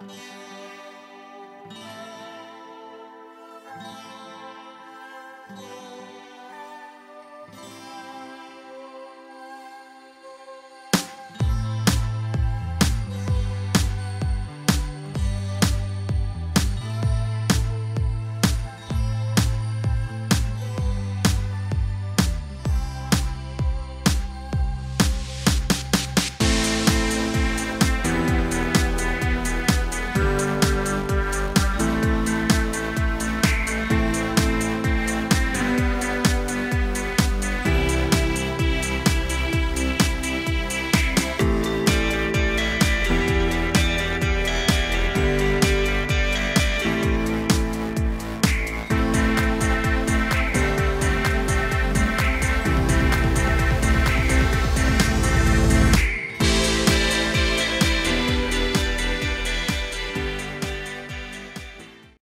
you